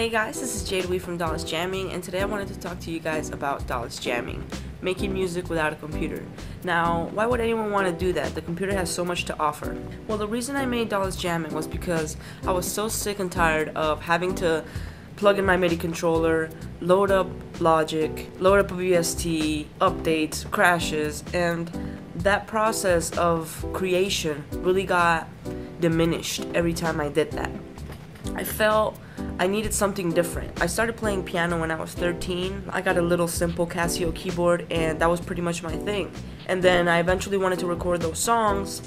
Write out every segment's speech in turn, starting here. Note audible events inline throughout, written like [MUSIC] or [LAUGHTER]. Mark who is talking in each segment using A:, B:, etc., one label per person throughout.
A: Hey guys, this is Jade Wii from DAWless Jamming, and today I wanted to talk to you guys about DAWless Jamming, making music without a computer. Now, why would anyone want to do that? The computer has so much to offer. Well, the reason I made DAWless Jamming was because I was so sick and tired of having to plug in my MIDI controller, load up Logic, load up a VST, updates, crashes, and that process of creation really got diminished every time I did that. I felt I needed something different. I started playing piano when I was 13. I got a little simple Casio keyboard and that was pretty much my thing. And then I eventually wanted to record those songs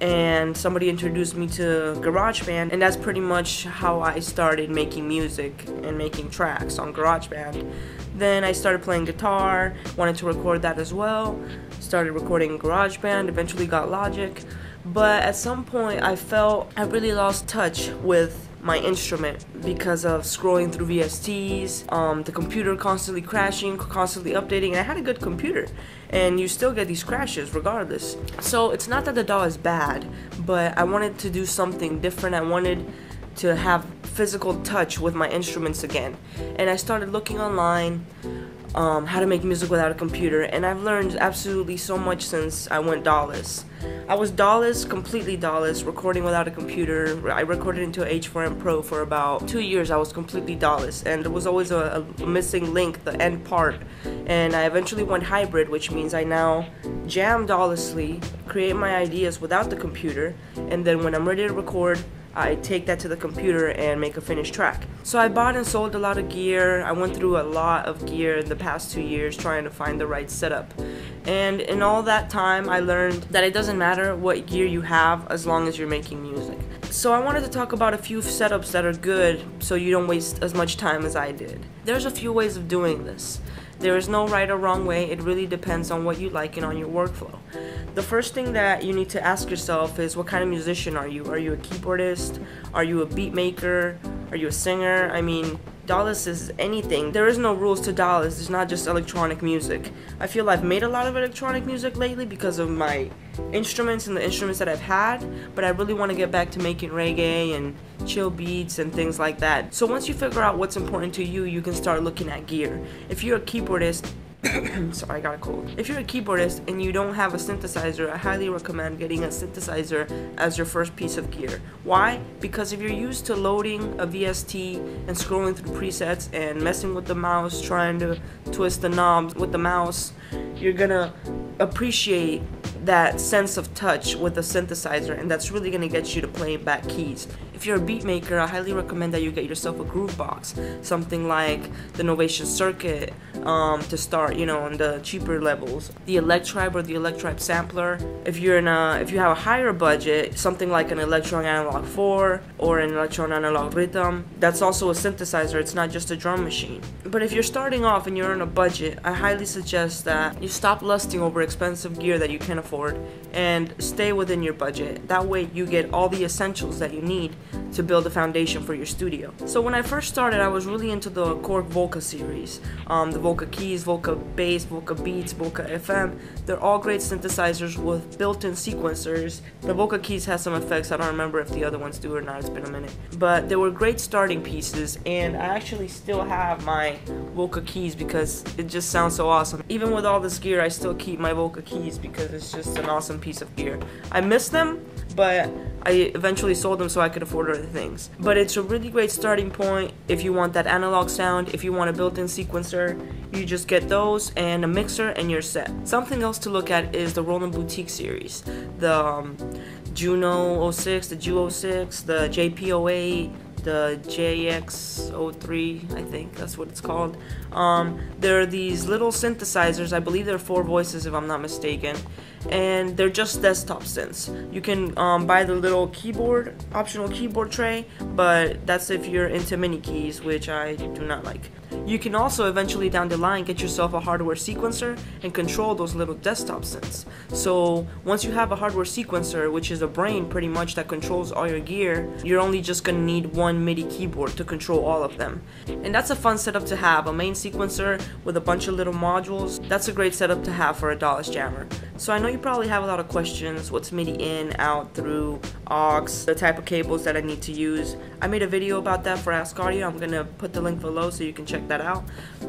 A: and somebody introduced me to GarageBand and that's pretty much how I started making music and making tracks on GarageBand. Then I started playing guitar, wanted to record that as well, started recording GarageBand, eventually got Logic, but at some point I felt I really lost touch with my instrument because of scrolling through VSTs, um, the computer constantly crashing, constantly updating, and I had a good computer. And you still get these crashes regardless. So it's not that the DAW is bad, but I wanted to do something different. I wanted to have physical touch with my instruments again. And I started looking online um, how to make music without a computer, and I've learned absolutely so much since I went DAWless. I was DAWless, completely DAWless, recording without a computer. I recorded into a H4n Pro for about two years. I was completely DAWless, and there was always a, a missing link, the end part. And I eventually went hybrid, which means I now jam DAWlessly, create my ideas without the computer, and then when I'm ready to record, I take that to the computer and make a finished track. So I bought and sold a lot of gear. I went through a lot of gear in the past two years trying to find the right setup. And in all that time, I learned that it doesn't matter what gear you have as long as you're making music. So I wanted to talk about a few setups that are good so you don't waste as much time as I did. There's a few ways of doing this. There is no right or wrong way, it really depends on what you like and on your workflow. The first thing that you need to ask yourself is what kind of musician are you? Are you a keyboardist? Are you a beat maker? Are you a singer? I mean, DAWless is anything. There is no rules to DAWless. It's not just electronic music. I feel I've made a lot of electronic music lately because of my instruments and the instruments that I've had, but I really want to get back to making reggae and chill beats and things like that. So once you figure out what's important to you, you can start looking at gear. If you're a keyboardist, [COUGHS] sorry, I got a cold. If you're a keyboardist and you don't have a synthesizer, I highly recommend getting a synthesizer as your first piece of gear. Why? Because if you're used to loading a VST and scrolling through presets and messing with the mouse, trying to twist the knobs with the mouse, you're gonna appreciate that sense of touch with the synthesizer and that's really gonna get you to play back keys. If you're a beat maker, I highly recommend that you get yourself a groove box, something like the Novation Circuit um, to start, you know, on the cheaper levels. The Electribe or the Electribe sampler. If you're in a, if you have a higher budget, something like an Elektron Analog 4 or an Elektron Analog Rytm, that's also a synthesizer. It's not just a drum machine. But if you're starting off and you're on a budget, I highly suggest that you stop lusting over expensive gear that you can't afford and stay within your budget. That way you get all the essentials that you need to build a foundation for your studio. So when I first started, I was really into the Korg Volca series. Um, the Volca Keys, Volca Bass, Volca Beats, Volca FM. They're all great synthesizers with built-in sequencers. The Volca Keys has some effects. I don't remember if the other ones do or not. It's been a minute. But they were great starting pieces, and I actually still have my Volca Keys because it just sounds so awesome. Even with all this gear, I still keep my Volca Keys because it's just an awesome piece of gear. I miss them, but I eventually sold them so I could afford other things. But it's a really great starting point if you want that analog sound, if you want a built-in sequencer, you just get those and a mixer and you're set. Something else to look at is the Roland Boutique series. The um, Juno 06, the Ju 06, the JP08, the JX03, I think that's what it's called. Um, there are these little synthesizers, I believe there are four voices if I'm not mistaken, and they're just desktop synths. You can um, buy the little keyboard, optional keyboard tray, but that's if you're into mini keys, which I do not like. You can also eventually down the line get yourself a hardware sequencer and control those little desktop synths. So once you have a hardware sequencer, which is a brain pretty much that controls all your gear, you're only just gonna need one MIDI keyboard to control all of them. And that's a fun setup to have, a main sequencer with a bunch of little modules. That's a great setup to have for a DAWless jammer. So I know you probably have a lot of questions. What's MIDI in, out, through, aux, the type of cables that I need to use. I made a video about that for Ask Audio. I'm gonna put the link below so you can check that out.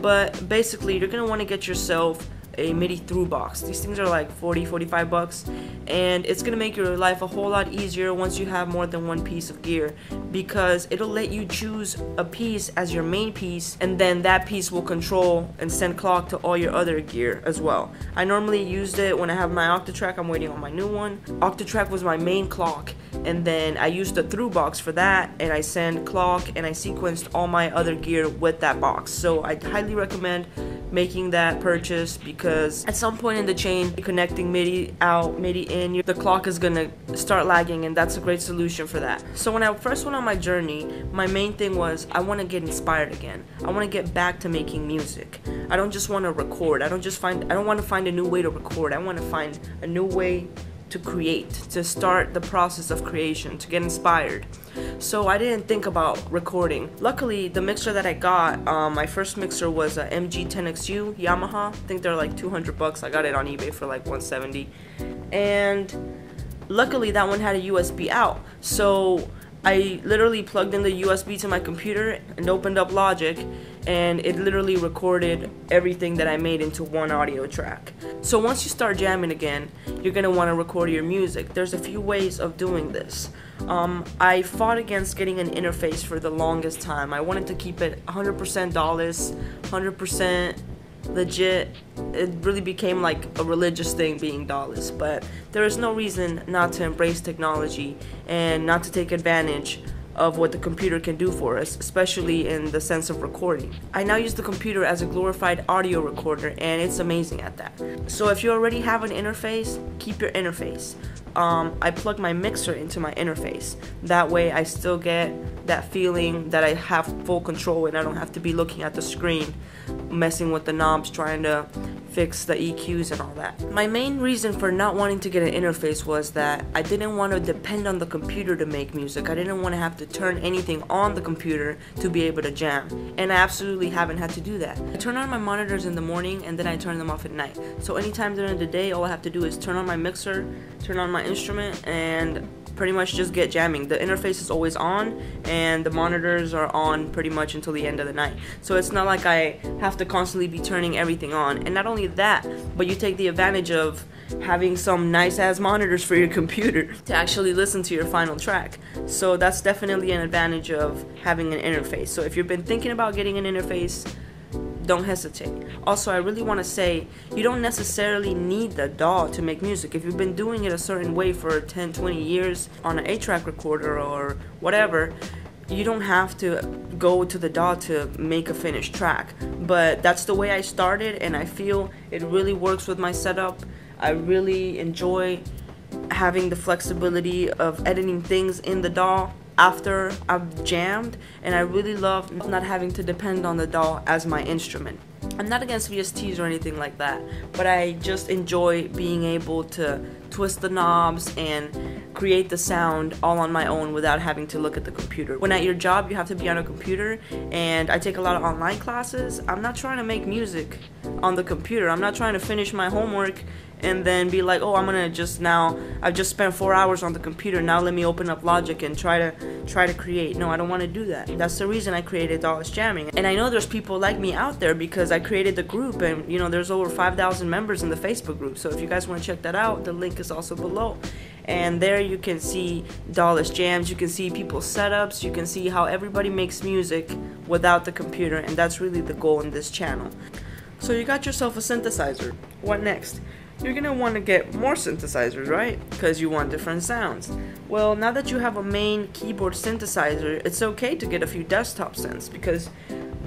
A: But basically, you're gonna wanna get yourself a MIDI through box. These things are like 40, 45 bucks and it's gonna make your life a whole lot easier once you have more than one piece of gear because it'll let you choose a piece as your main piece and then that piece will control and send clock to all your other gear as well. I normally used it when I have my Octatrack, I'm waiting on my new one. Octatrack was my main clock and then I used the through box for that and I send clock and I sequenced all my other gear with that box. So I highly recommend making that purchase because at some point in the chain connecting MIDI out MIDI in the clock is gonna start lagging and that's a great solution for that. So when I first went on my journey my main thing was I want to get inspired again. I want to get back to making music. I don't just want to record. I don't just find I don't want to find a new way to record. I want to find a new way to create, to start the process of creation, to get inspired. So I didn't think about recording. Luckily, the mixer that I got, um, my first mixer was a MG10XU Yamaha. I think they're like 200 bucks. I got it on eBay for like 170. And luckily that one had a USB out. So I literally plugged in the USB to my computer and opened up Logic and it literally recorded everything that I made into one audio track. So once you start jamming again, you're gonna wanna record your music. There's a few ways of doing this. Um, I fought against getting an interface for the longest time. I wanted to keep it 100% DAWless, 100% legit it really became like a religious thing being DAWless but there is no reason not to embrace technology and not to take advantage of what the computer can do for us, especially in the sense of recording. I now use the computer as a glorified audio recorder and it's amazing at that. So if you already have an interface, keep your interface. Um, I plug my mixer into my interface. That way I still get that feeling that I have full control and I don't have to be looking at the screen messing with the knobs trying to fix the EQs and all that. My main reason for not wanting to get an interface was that I didn't want to depend on the computer to make music. I didn't want to have to turn anything on the computer to be able to jam. And I absolutely haven't had to do that. I turn on my monitors in the morning and then I turn them off at night. So anytime during the day, all I have to do is turn on my mixer, turn on my instrument, and pretty much just get jamming. The interface is always on and the monitors are on pretty much until the end of the night. So it's not like I have to constantly be turning everything on. And not only that, but you take the advantage of having some nice ass monitors for your [LAUGHS] computer to actually listen to your final track. So that's definitely an advantage of having an interface. So if you've been thinking about getting an interface, don't hesitate. Also, I really want to say you don't necessarily need the DAW to make music. If you've been doing it a certain way for 10, 20 years on an 8 track recorder or whatever, you don't have to go to the DAW to make a finished track. But that's the way I started, and I feel it really works with my setup. I really enjoy having the flexibility of editing things in the DAW after I've jammed and I really love not having to depend on the DAW as my instrument. I'm not against VSTs or anything like that, but I just enjoy being able to twist the knobs and create the sound all on my own without having to look at the computer. When at your job you have to be on a computer and I take a lot of online classes, I'm not trying to make music on the computer. I'm not trying to finish my homework and then be like, oh, I'm gonna just now. I've just spent four hours on the computer. Now let me open up Logic and try to try to create. No, I don't want to do that. That's the reason I created DAWless Jamming. And I know there's people like me out there because I created the group, and you know, there's over 5,000 members in the Facebook group. So if you guys want to check that out, the link is also below. And there you can see DAWless jams. You can see people's setups. You can see how everybody makes music without the computer, and that's really the goal in this channel. So you got yourself a synthesizer. What next? You're gonna want to get more synthesizers, right? Because you want different sounds. Well, now that you have a main keyboard synthesizer, it's okay to get a few desktop synths because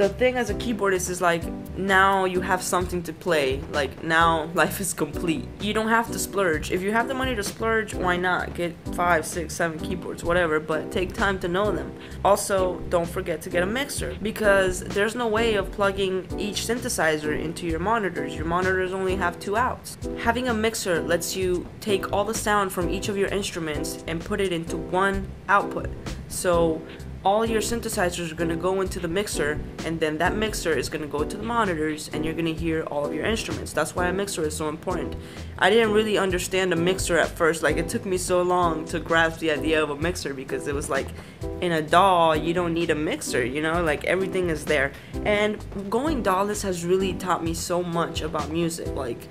A: the thing as a keyboardist is like now you have something to play. Like now [LAUGHS] life is complete. You don't have to splurge. If you have the money to splurge why not? Get five six seven keyboards whatever but take time to know them. Also don't forget to get a mixer because there's no way of plugging each synthesizer into your monitors. Your monitors only have two outs. Having a mixer lets you take all the sound from each of your instruments and put it into one output. So all your synthesizers are going to go into the mixer and then that mixer is going to go to the monitors and you're going to hear all of your instruments. That's why a mixer is so important. I didn't really understand a mixer at first. Like it took me so long to grasp the idea of a mixer because it was like in a DAW you don't need a mixer you know? Like everything is there. And going DAWless has really taught me so much about music. Like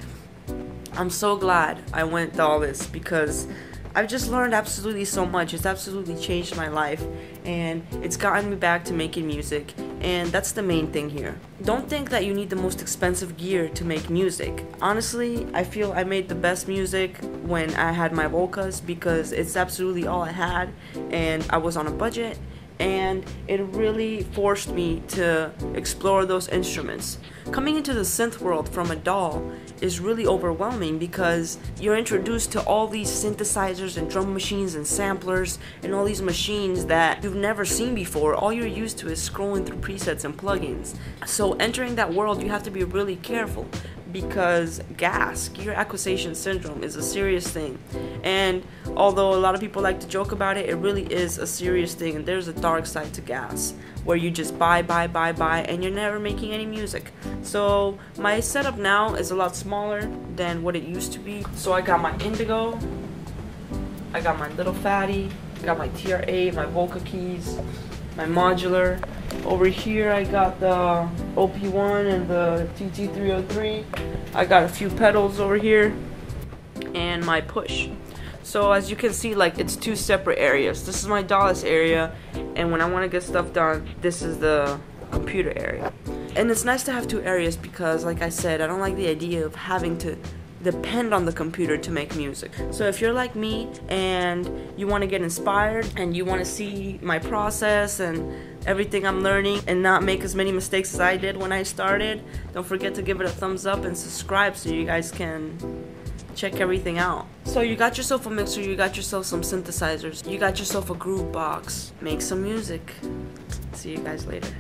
A: i'm so glad i went DAWless because I've just learned absolutely so much. It's absolutely changed my life and it's gotten me back to making music and that's the main thing here. Don't think that you need the most expensive gear to make music. Honestly, I feel I made the best music when I had my Volcas because it's absolutely all I had and I was on a budget and it really forced me to explore those instruments. Coming into the synth world from a DAW is really overwhelming because you're introduced to all these synthesizers and drum machines and samplers and all these machines that you've never seen before. All you're used to is scrolling through presets and plugins. So entering that world, you have to be really careful because gas, gear acquisition syndrome, is a serious thing. And although a lot of people like to joke about it, it really is a serious thing. And there's a dark side to gas where you just buy, buy, buy, buy, and you're never making any music. So my setup now is a lot smaller than what it used to be. So I got my Indigo, I got my Little Phatty, I got my TR8, my Volca keys, my modular. Over here I got the OP1 and the TT303. I got a few pedals over here and my push. So as you can see like it's two separate areas. This is my DAWless area and when I want to get stuff done this is the computer area. And it's nice to have two areas because like I said I don't like the idea of having to depend on the computer to make music. So if you're like me and you want to get inspired and you want to see my process and everything I'm learning and not make as many mistakes as I did when I started, don't forget to give it a thumbs up and subscribe so you guys can check everything out. So you got yourself a mixer, you got yourself some synthesizers, you got yourself a groove box. Make some music. See you guys later.